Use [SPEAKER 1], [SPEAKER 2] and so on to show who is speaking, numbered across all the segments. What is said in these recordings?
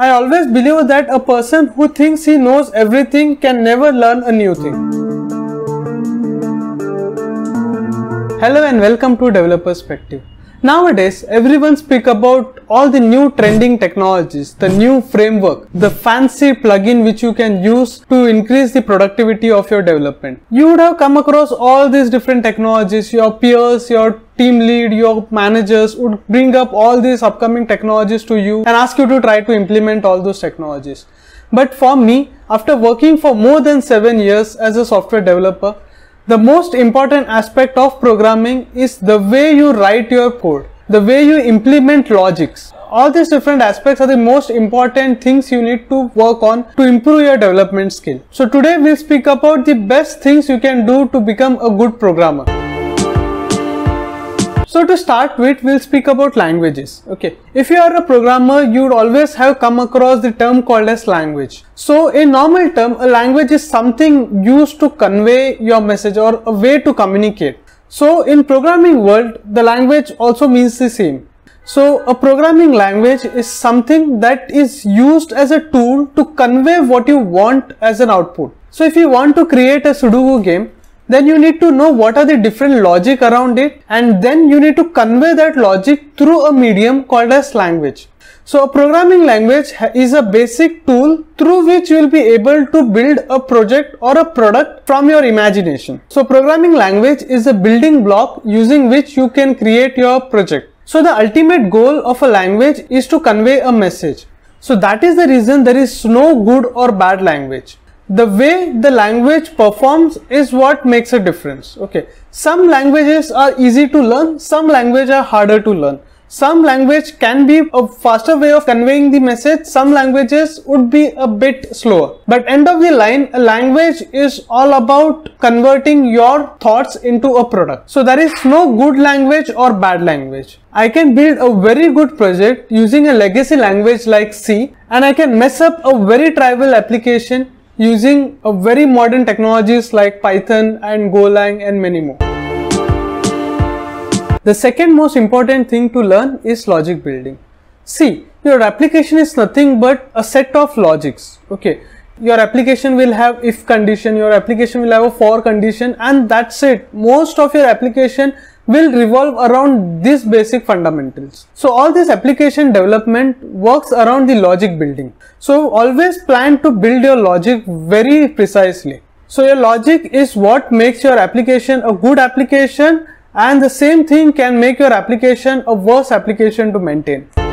[SPEAKER 1] I always believe that a person who thinks he knows everything can never learn a new thing. Hello and welcome to Developer Perspective. Nowadays, everyone speak about all the new trending technologies, the new framework, the fancy plugin which you can use to increase the productivity of your development. You would have come across all these different technologies. Your peers, your team lead, your managers would bring up all these upcoming technologies to you and ask you to try to implement all those technologies. But for me, after working for more than seven years as a software developer, the most important aspect of programming is the way you write your code, the way you implement logics. All these different aspects are the most important things you need to work on to improve your development skill. So today we'll speak about the best things you can do to become a good programmer. So to start with, we'll speak about languages. Okay, if you are a programmer, you would always have come across the term called as language. So in normal term, a language is something used to convey your message or a way to communicate. So in programming world, the language also means the same. So a programming language is something that is used as a tool to convey what you want as an output. So if you want to create a Sudoku game, then you need to know what are the different logic around it and then you need to convey that logic through a medium called as language. So a programming language is a basic tool through which you will be able to build a project or a product from your imagination. So programming language is a building block using which you can create your project. So the ultimate goal of a language is to convey a message. So that is the reason there is no good or bad language the way the language performs is what makes a difference. Okay. Some languages are easy to learn some languages are harder to learn. Some language can be a faster way of conveying the message some languages would be a bit slower. But end of the line a language is all about converting your thoughts into a product. So there is no good language or bad language. I can build a very good project using a legacy language like C and I can mess up a very trivial application using a very modern technologies like Python and Golang and many more. The second most important thing to learn is logic building. See, your application is nothing but a set of logics. Okay, your application will have if condition, your application will have a for condition and that's it. Most of your application will revolve around these basic fundamentals. So all this application development works around the logic building. So always plan to build your logic very precisely. So your logic is what makes your application a good application and the same thing can make your application a worse application to maintain.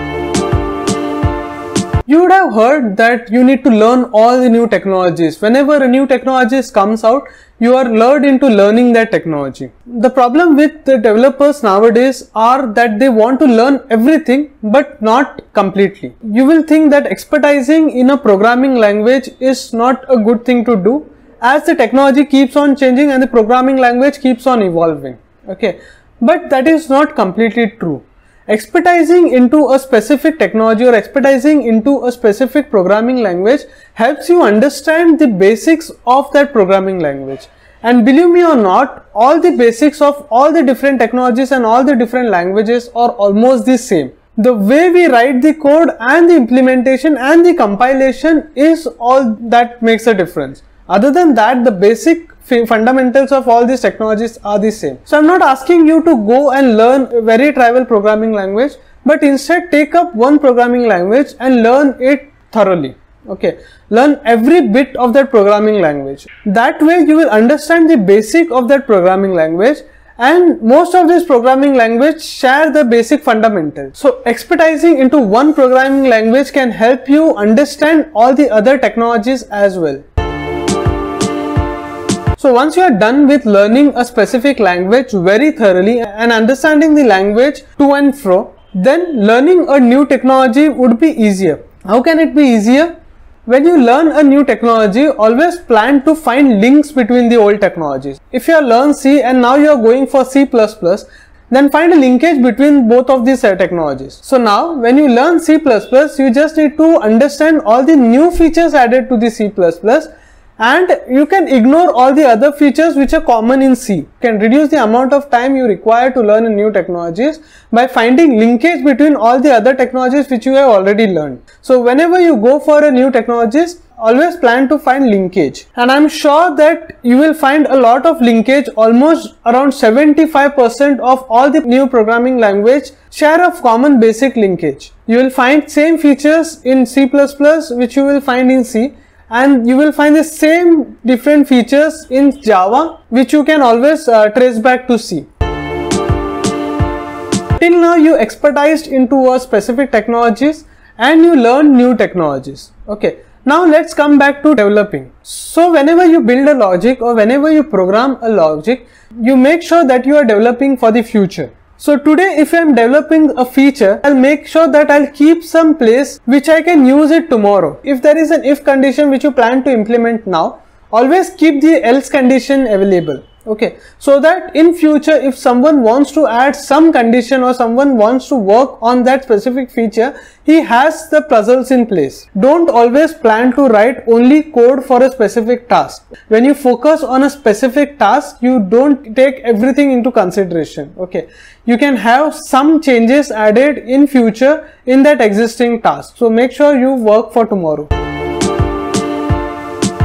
[SPEAKER 1] You would have heard that you need to learn all the new technologies. Whenever a new technology comes out, you are lured into learning that technology. The problem with the developers nowadays are that they want to learn everything but not completely. You will think that expertising in a programming language is not a good thing to do as the technology keeps on changing and the programming language keeps on evolving. Okay, but that is not completely true Expertising into a specific technology or expertising into a specific programming language helps you understand the basics of that programming language. And believe me or not, all the basics of all the different technologies and all the different languages are almost the same. The way we write the code and the implementation and the compilation is all that makes a difference. Other than that, the basic fundamentals of all these technologies are the same. So I'm not asking you to go and learn very tribal programming language, but instead take up one programming language and learn it thoroughly. Okay, learn every bit of that programming language. That way you will understand the basic of that programming language and most of this programming language share the basic fundamentals. So expertising into one programming language can help you understand all the other technologies as well. So once you are done with learning a specific language very thoroughly and understanding the language to and fro, then learning a new technology would be easier. How can it be easier? When you learn a new technology, always plan to find links between the old technologies. If you learn C and now you are going for C++, then find a linkage between both of these technologies. So now when you learn C++, you just need to understand all the new features added to the C++ and you can ignore all the other features which are common in C. You can reduce the amount of time you require to learn a new technologies by finding linkage between all the other technologies which you have already learned. So whenever you go for a new technologies, always plan to find linkage and I'm sure that you will find a lot of linkage almost around 75% of all the new programming language share of common basic linkage. You will find same features in C++ which you will find in C and you will find the same different features in Java which you can always uh, trace back to C. Till now you expertised into a specific technologies and you learn new technologies. Okay. Now let's come back to developing. So whenever you build a logic or whenever you program a logic, you make sure that you are developing for the future. So today if I am developing a feature, I'll make sure that I'll keep some place which I can use it tomorrow. If there is an if condition which you plan to implement now, always keep the else condition available okay. So that in future if someone wants to add some condition or someone wants to work on that specific feature he has the puzzles in place. Don't always plan to write only code for a specific task. When you focus on a specific task you don't take everything into consideration. Okay. You can have some changes added in future in that existing task. So make sure you work for tomorrow.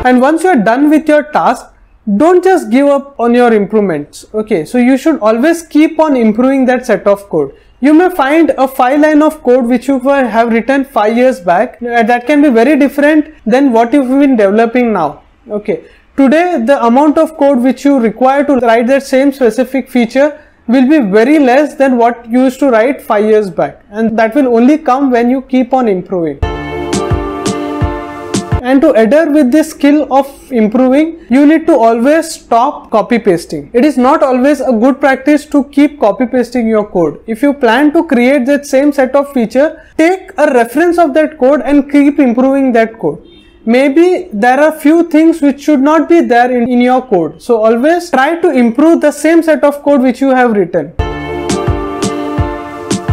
[SPEAKER 1] And once you are done with your task don't just give up on your improvements. Okay so you should always keep on improving that set of code. You may find a five line of code which you have written five years back that can be very different than what you've been developing now. Okay today the amount of code which you require to write that same specific feature will be very less than what you used to write five years back. And that will only come when you keep on improving and to adhere with this skill of improving you need to always stop copy pasting. It is not always a good practice to keep copy pasting your code. If you plan to create that same set of feature take a reference of that code and keep improving that code. Maybe there are few things which should not be there in, in your code. So always try to improve the same set of code which you have written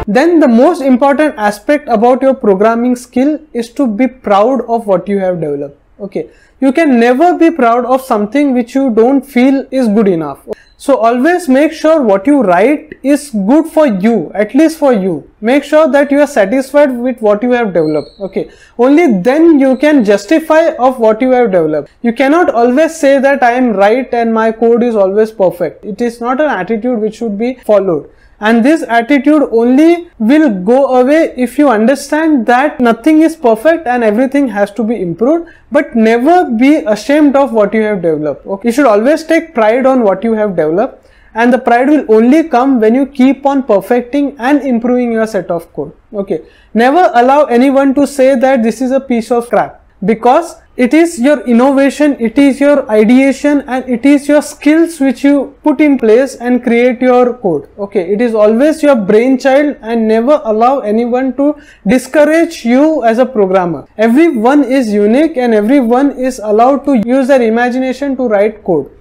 [SPEAKER 1] then the most important aspect about your programming skill is to be proud of what you have developed. Okay. You can never be proud of something which you don't feel is good enough. So always make sure what you write is good for you, at least for you. Make sure that you are satisfied with what you have developed. Okay. Only then you can justify of what you have developed. You cannot always say that I am right and my code is always perfect. It is not an attitude which should be followed and this attitude only will go away if you understand that nothing is perfect and everything has to be improved but never be ashamed of what you have developed okay you should always take pride on what you have developed and the pride will only come when you keep on perfecting and improving your set of code okay never allow anyone to say that this is a piece of crap because it is your innovation, it is your ideation and it is your skills which you put in place and create your code. Okay, it is always your brainchild and never allow anyone to discourage you as a programmer. Everyone is unique and everyone is allowed to use their imagination to write code.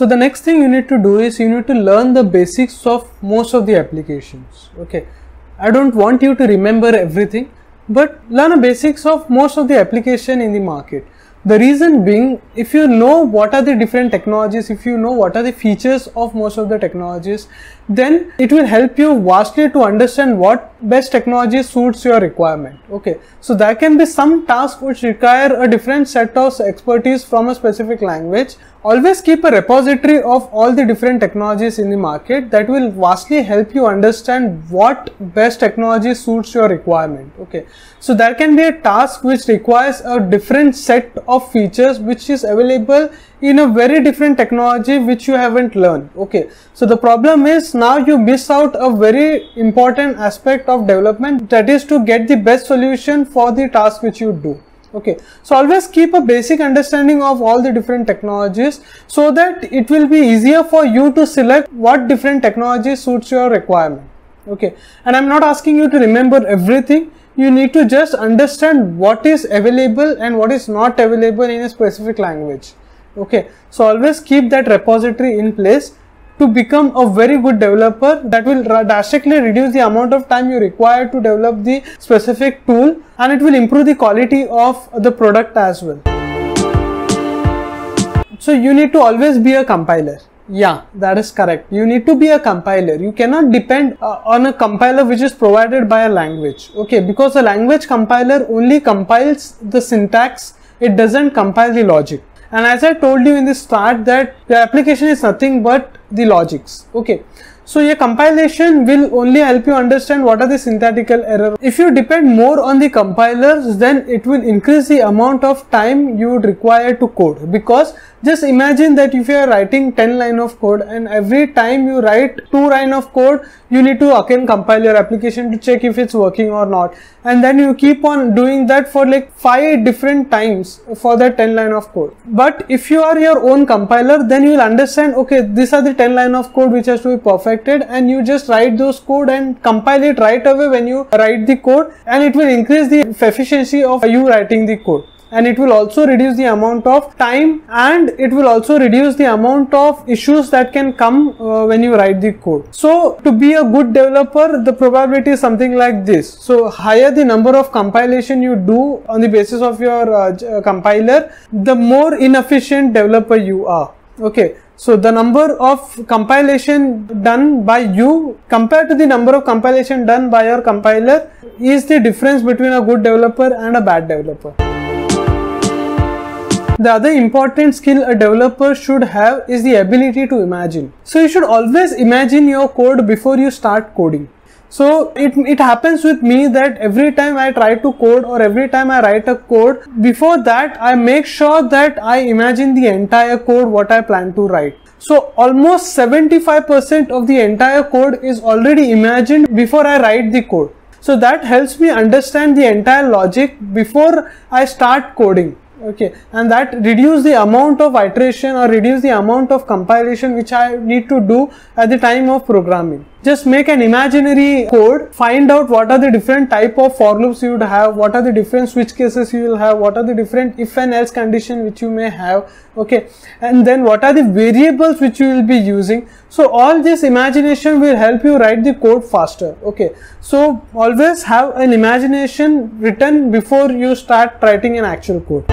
[SPEAKER 1] So the next thing you need to do is you need to learn the basics of most of the applications. Okay, I don't want you to remember everything but learn the basics of most of the application in the market. The reason being, if you know what are the different technologies, if you know what are the features of most of the technologies, then it will help you vastly to understand what best technology suits your requirement. Okay, so there can be some tasks which require a different set of expertise from a specific language Always keep a repository of all the different technologies in the market that will vastly help you understand what best technology suits your requirement. Okay. So there can be a task which requires a different set of features which is available in a very different technology which you haven't learned. Okay. So the problem is now you miss out a very important aspect of development that is to get the best solution for the task which you do okay. So always keep a basic understanding of all the different technologies so that it will be easier for you to select what different technology suits your requirement. Okay. And i'm not asking you to remember everything. You need to just understand what is available and what is not available in a specific language. Okay. So always keep that repository in place to become a very good developer that will drastically reduce the amount of time you require to develop the specific tool and it will improve the quality of the product as well. So you need to always be a compiler. Yeah, that is correct. You need to be a compiler. You cannot depend uh, on a compiler which is provided by a language. Okay, because a language compiler only compiles the syntax, it doesn't compile the logic. And as I told you in the start that the application is nothing but the logics. Okay. So your compilation will only help you understand what are the syntactical errors. If you depend more on the compilers, then it will increase the amount of time you would require to code because just imagine that if you are writing 10 line of code and every time you write 2 line of code, you need to again compile your application to check if it's working or not. And then you keep on doing that for like 5 different times for that 10 line of code. But if you are your own compiler, then you will understand, okay, these are the 10 line of code which has to be perfected and you just write those code and compile it right away when you write the code and it will increase the efficiency of you writing the code and it will also reduce the amount of time and it will also reduce the amount of issues that can come uh, when you write the code. So to be a good developer the probability is something like this. So higher the number of compilation you do on the basis of your uh, uh compiler the more inefficient developer you are. Okay. So the number of compilation done by you compared to the number of compilation done by your compiler is the difference between a good developer and a bad developer. The other important skill a developer should have is the ability to imagine. So you should always imagine your code before you start coding. So it, it happens with me that every time I try to code or every time I write a code, before that I make sure that I imagine the entire code what I plan to write. So almost 75% of the entire code is already imagined before I write the code. So that helps me understand the entire logic before I start coding okay and that reduce the amount of iteration or reduce the amount of compilation which I need to do at the time of programming. Just make an imaginary code, find out what are the different type of for loops you would have, what are the different switch cases you will have, what are the different if and else condition which you may have, okay, and then what are the variables which you will be using. So all this imagination will help you write the code faster, okay. So always have an imagination written before you start writing an actual code.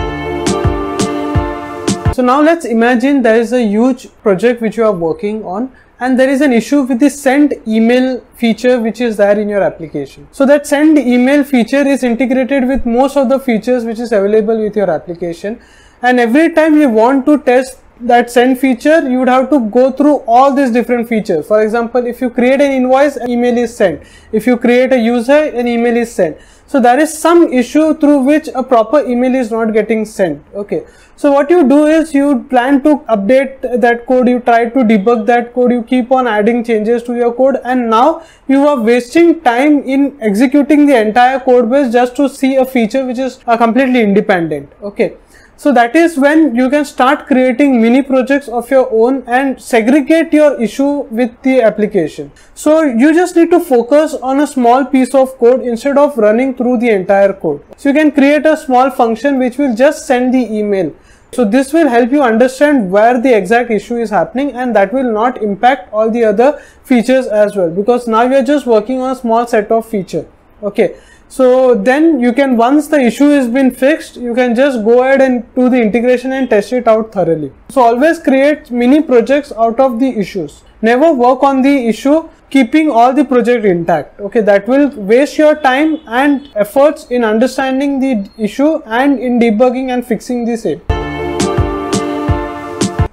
[SPEAKER 1] So now let's imagine there is a huge project which you are working on and there is an issue with the send email feature which is there in your application. So that send email feature is integrated with most of the features which is available with your application and every time you want to test that send feature you would have to go through all these different features. For example if you create an invoice an email is sent. If you create a user an email is sent. So there is some issue through which a proper email is not getting sent. Okay. So what you do is you plan to update that code you try to debug that code you keep on adding changes to your code and now you are wasting time in executing the entire code base just to see a feature which is uh, completely independent. Okay so that is when you can start creating mini projects of your own and segregate your issue with the application. So you just need to focus on a small piece of code instead of running through the entire code. So you can create a small function which will just send the email. So this will help you understand where the exact issue is happening and that will not impact all the other features as well because now you are just working on a small set of feature. Okay. So then you can once the issue has been fixed you can just go ahead and do the integration and test it out thoroughly. So always create mini projects out of the issues. Never work on the issue keeping all the project intact. Okay that will waste your time and efforts in understanding the issue and in debugging and fixing the same.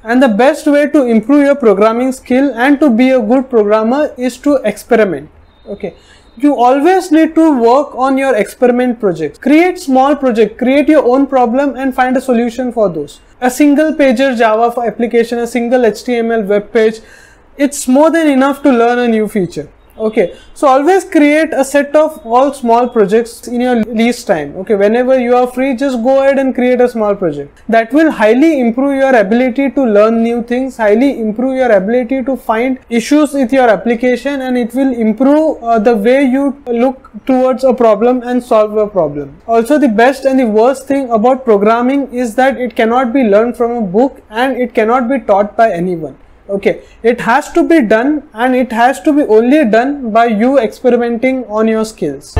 [SPEAKER 1] And the best way to improve your programming skill and to be a good programmer is to experiment. Okay you always need to work on your experiment projects. Create small project, create your own problem and find a solution for those. A single pager Java for application, a single HTML web page, it's more than enough to learn a new feature okay so always create a set of all small projects in your least time. Okay whenever you are free just go ahead and create a small project. That will highly improve your ability to learn new things highly improve your ability to find issues with your application and it will improve uh, the way you look towards a problem and solve a problem. Also the best and the worst thing about programming is that it cannot be learned from a book and it cannot be taught by anyone okay it has to be done and it has to be only done by you experimenting on your skills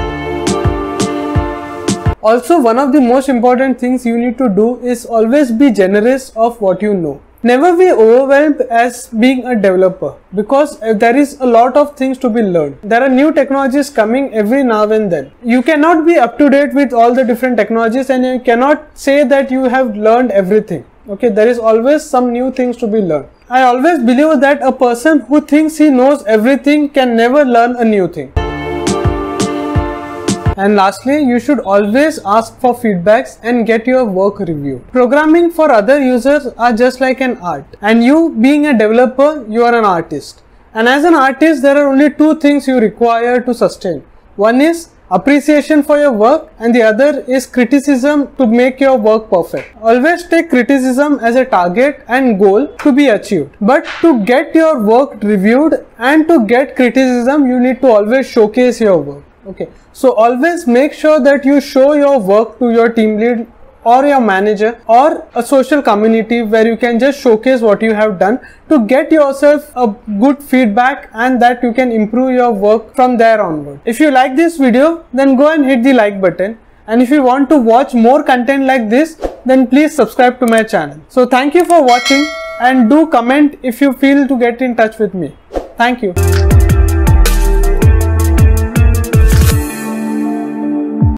[SPEAKER 1] also one of the most important things you need to do is always be generous of what you know Never be overwhelmed as being a developer because uh, there is a lot of things to be learned. There are new technologies coming every now and then. You cannot be up to date with all the different technologies and you cannot say that you have learned everything. Okay, there is always some new things to be learned. I always believe that a person who thinks he knows everything can never learn a new thing. And lastly, you should always ask for feedbacks and get your work reviewed. Programming for other users are just like an art. And you being a developer, you are an artist. And as an artist, there are only two things you require to sustain. One is appreciation for your work and the other is criticism to make your work perfect. Always take criticism as a target and goal to be achieved. But to get your work reviewed and to get criticism, you need to always showcase your work okay so always make sure that you show your work to your team lead or your manager or a social community where you can just showcase what you have done to get yourself a good feedback and that you can improve your work from there onward. If you like this video then go and hit the like button and if you want to watch more content like this then please subscribe to my channel. So thank you for watching and do comment if you feel to get in touch with me. Thank you.